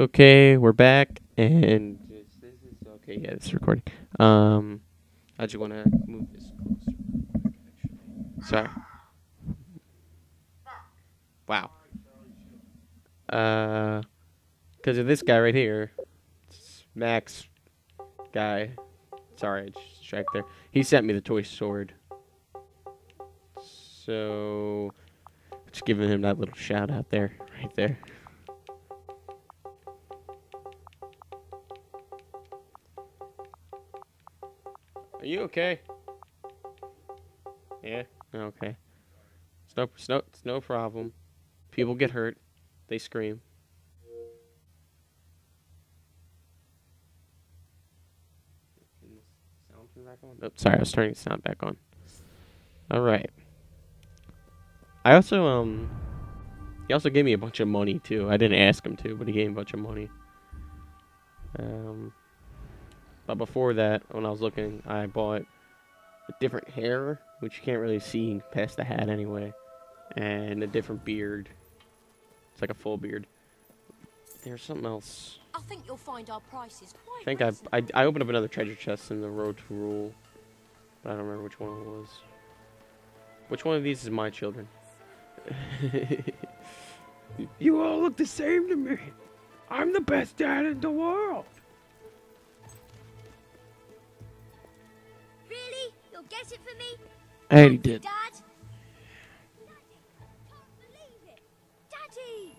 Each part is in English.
Okay, we're back, and this, is okay. Yeah, it's recording. Um, I just want to move this closer. Sorry. Wow. Uh, because of this guy right here, Max guy. Sorry, I just distracted there. He sent me the toy sword. So, just giving him that little shout out there, right there. You okay? Yeah. Okay. It's no, it's no, it's no problem. People get hurt. They scream. Nope. Sorry, I was turning the sound back on. All right. I also um. He also gave me a bunch of money too. I didn't ask him to, but he gave me a bunch of money. Um. But before that, when I was looking, I bought a different hair, which you can't really see past the hat anyway, and a different beard. It's like a full beard. There's something else. I think you'll find our prices quite I think I. I I opened up another treasure chest in the Road to Rule, but I don't remember which one it was. Which one of these is my children? You all look the same to me. I'm the best dad in the world. Get it for me? I already Thank you, did. Dad. Can't believe it. Daddy!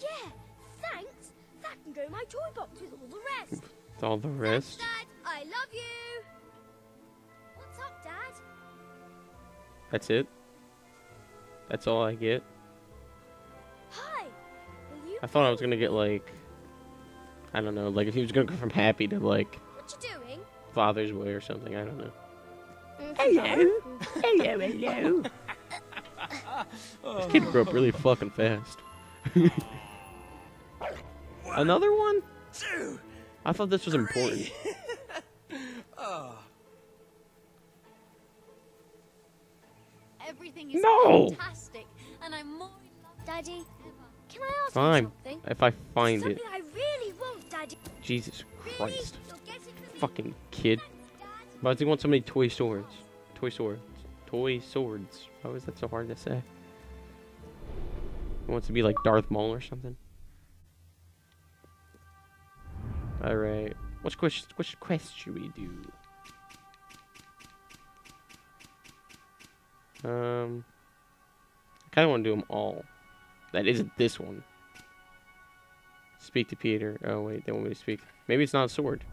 Yeah, thanks. That can go in my toy box with all the rest. With all the Thanks. Dad. I love you. What's up, Dad? That's it. That's all I get. Hi. Will you? I thought I was gonna get like, I don't know, like if he was gonna go from happy to like What you doing? Father's Way or something. I don't know. Hello. hello, hello. This kid grew up really fucking fast. Another one? Two. I thought this was important. Oh. Everything is No. fantastic, and I'm more in love. Daddy, can I ask Fine. you something? If I find it, I really want, Daddy. Jesus Christ, You'll get it for me. fucking kid. Why does he want so many toy swords? Toy swords. Toy swords. Why is that so hard to say? He wants to be like Darth Maul or something. Alright. Which quest, which quest should we do? Um, I kind of want to do them all. That isn't this one. Speak to Peter. Oh, wait, they want me to speak. Maybe it's not a sword.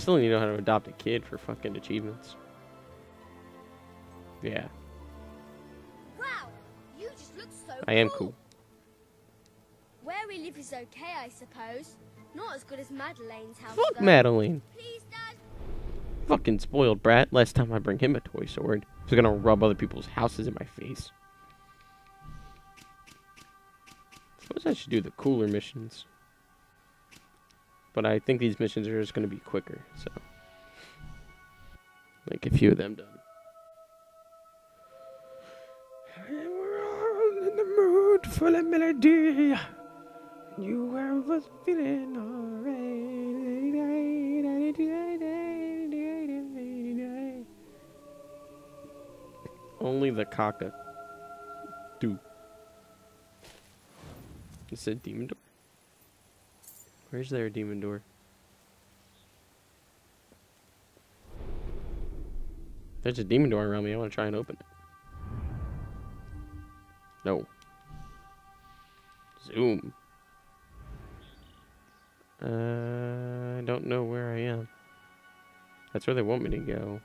Still need to know how to adopt a kid for fucking achievements. Yeah, Wow, you just look so I am cool. Where we live is okay, I suppose. Not as good as Madeleine's house. Fuck though. Madeline. Please, Dad. Fucking spoiled brat. Last time I bring him a toy sword, he's gonna rub other people's houses in my face. Suppose I should do the cooler missions. But I think these missions are just gonna be quicker, so. Like a few of them done. And we're all in the mood for a melody. You have us feeling alright. Only the caca. Do. Is it demon? Where's there a demon door? There's a demon door around me. I want to try and open it. No. Zoom. Uh, I don't know where I am. That's where they want me to go.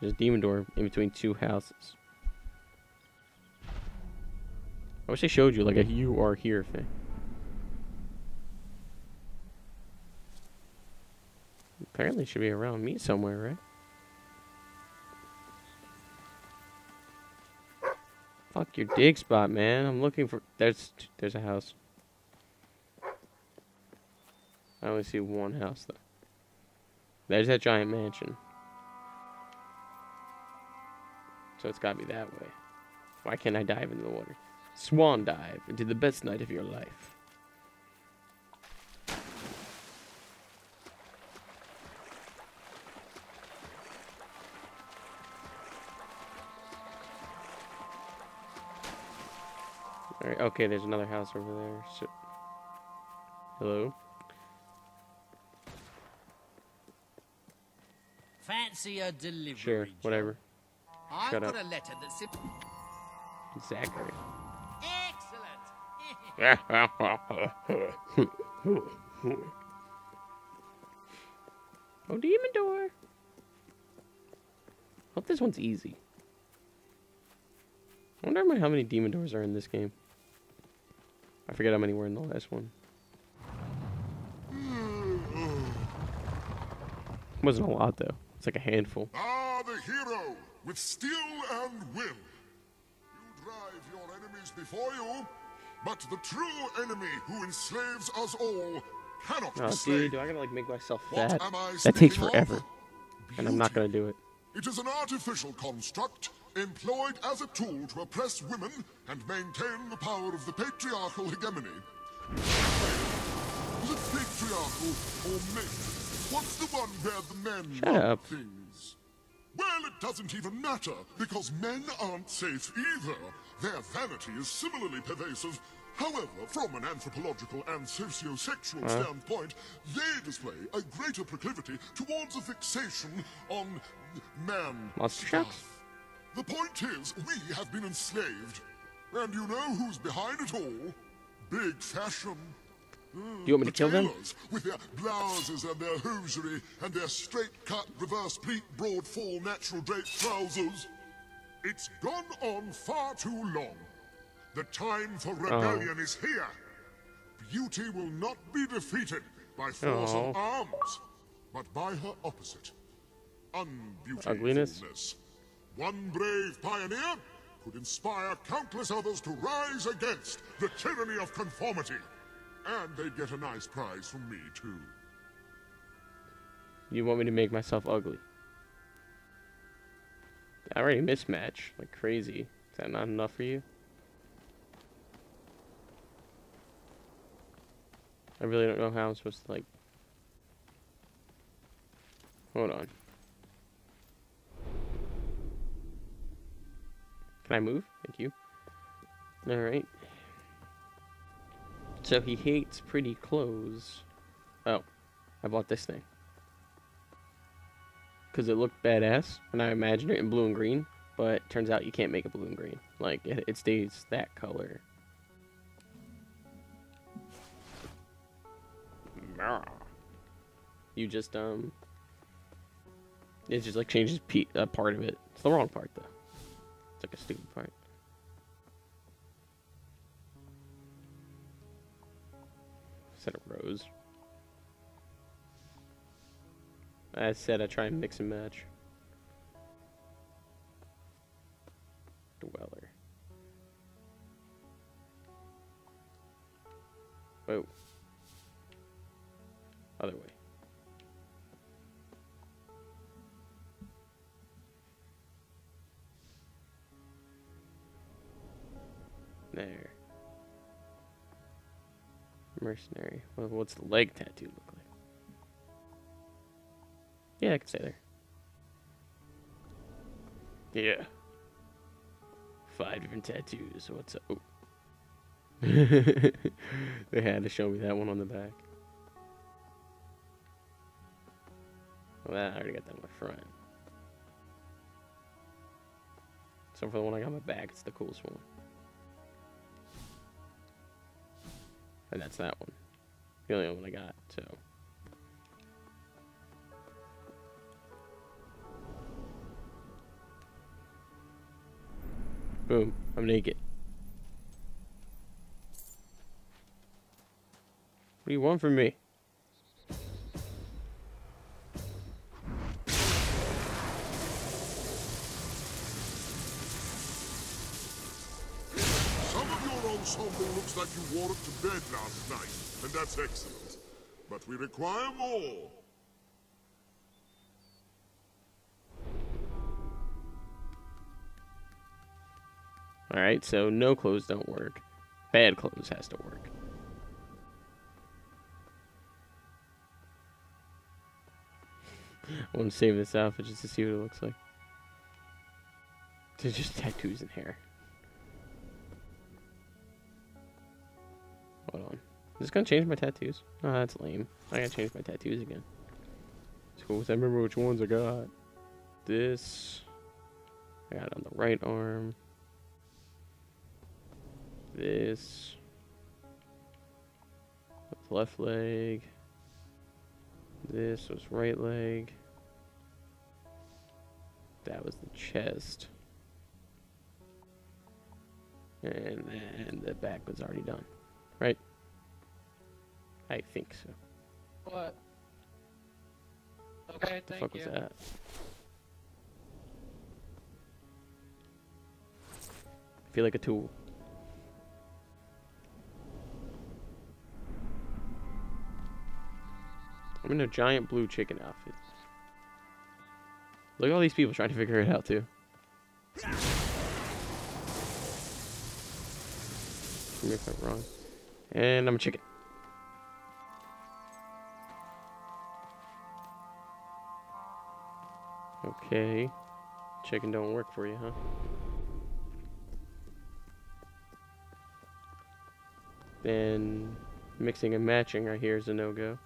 There's a demon door in between two houses. I wish they showed you like a you are here thing. Apparently should be around me somewhere, right? Fuck your dig spot, man. I'm looking for there's there's a house. I only see one house though. There's that giant mansion. So it's gotta be that way. Why can't I dive into the water? Swan dive into the best night of your life. Alright, okay, there's another house over there. So, hello? Fancy a delivery. Sure, whatever. I've Shut got up. a letter that simply. Zachary. Excellent. oh, demon door. Hope this one's easy. I wonder how many demon doors are in this game. I forget how many were in the last one. It Wasn't a lot though. It's like a handful. Ah, the hero with skill and will. You drive your enemies before you, but the true enemy who enslaves us all cannot Oh, be slain. dude, do I gotta like make myself fat? That takes forever, and I'm not gonna do it. It is an artificial construct employed as a tool to oppress women and maintain the power of the patriarchal hegemony. Is it patriarchal or? What's the one where the men Shut up. things? Well, it doesn't even matter, because men aren't safe either. Their vanity is similarly pervasive. However, from an anthropological and socio-sexual standpoint, they display a greater proclivity towards a fixation on man Monster stuff. The point is, we have been enslaved. And you know who's behind it all? Big fashion. Do you want me to kill them? With their blouses and their hosiery and their straight cut, reverse pleat, broad fall, natural-drape trousers. It's gone on far too long. The time for oh. rebellion is here. Beauty will not be defeated by force Oh. of arms, but by her opposite. Unbeautifulness. Ugliness? One brave pioneer could inspire countless others to rise against the tyranny of conformity. And they'd get a nice prize from me, too. You want me to make myself ugly? I already mismatch like crazy. Is that not enough for you? I really don't know how I'm supposed to like. Hold on. Can I move? Thank you. Alright. So he hates pretty clothes. Oh, I bought this thing because it looked badass, and I imagined it in blue and green. But turns out you can't make it blue and green. Like it, it stays that color. You just um, it just like changes a part of it. It's the wrong part though. It's like a stupid part. Set of rose. I said I try and mix and match. Mercenary. Well, what's the leg tattoo look like? Yeah, I can stay there. Yeah. Five different tattoos. What's up? They had to show me that one on the back. Well, I already got that on my front. So for the one I got on my back, it's the coolest one. And that's that one. The only one I got, so. Boom. I'm naked. What do you want from me? Your looks like you wore it to bed last night, and that's excellent. But we require more. All right, so no clothes don't work. Bad clothes has to work. I want to save this outfit just to see what it looks like. There's just tattoos in hair. Hold on. Is this gonna change my tattoos? Oh, that's lame. I gotta change my tattoos again. It's cool I remember which ones I got. This. I got it on the right arm. This. Left leg. This was right leg. That was the chest. And then the back was already done. Right? I think so. What? Okay, The thank fuck you. was that? I feel like a tool. I'm in a giant blue chicken outfit. Look at all these people trying to figure it out too. Correct me if I'm wrong. And I'm a chicken. Okay. Chicken don't work for you, huh? Then mixing and matching right here is a no-go.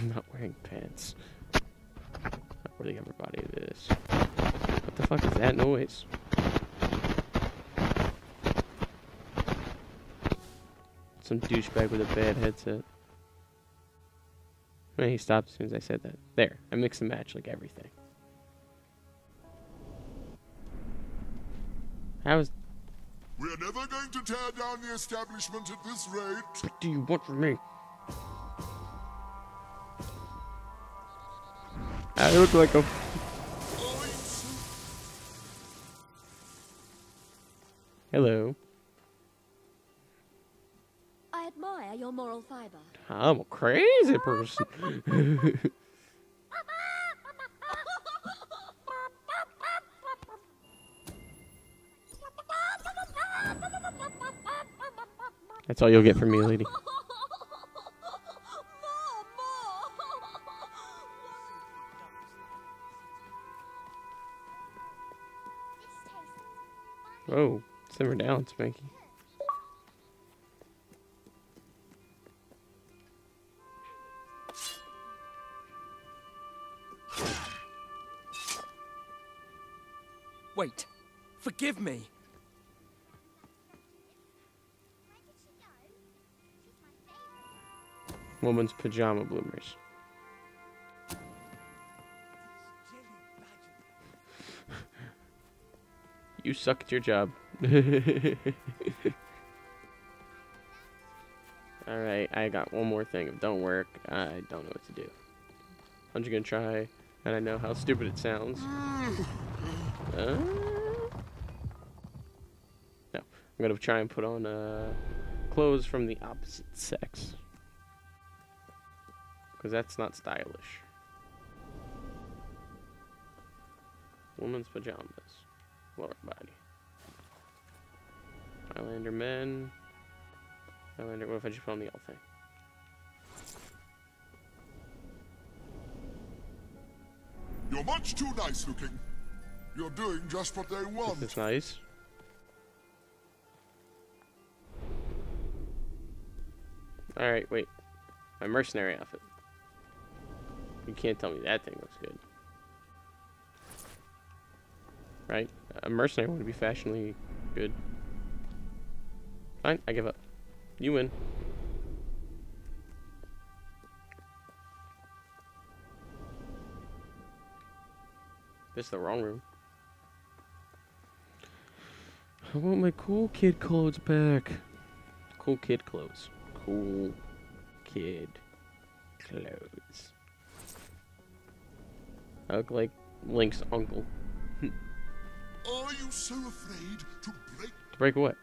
I'm not wearing pants. Not really everybody this. What the fuck is that noise? Some douchebag with a bad headset. Well, he stopped as soon as I said that. There, I mix and match like everything. How is We're never going to tear down the establishment at this rate. what do you want from me? I look like a hello. Moral fiber. I'm a crazy person. That's all you'll get from me, lady. Whoa, simmer down, Spanky. Wait. Forgive me. Woman's pajama bloomers. You suck at your job. Alright, I got one more thing. If it don't work, I don't know what to do. I'm just gonna try, and I know how stupid it sounds. Mm. Uh, no, I'm gonna try and put on uh, clothes from the opposite sex. Because that's not stylish. Woman's pajamas. Lower body. Highlander men. Highlander. What if I just put on the all thing? You're much too nice looking. You're doing just what they want. That's nice. Alright, wait. My mercenary outfit. You can't tell me that thing looks good. Right? A mercenary would be fashionably good. Fine, I give up. You win. This is the wrong room. I want my cool kid clothes back. Cool kid clothes. Cool kid clothes. I look like Link's uncle. Are you so afraid to break To break what?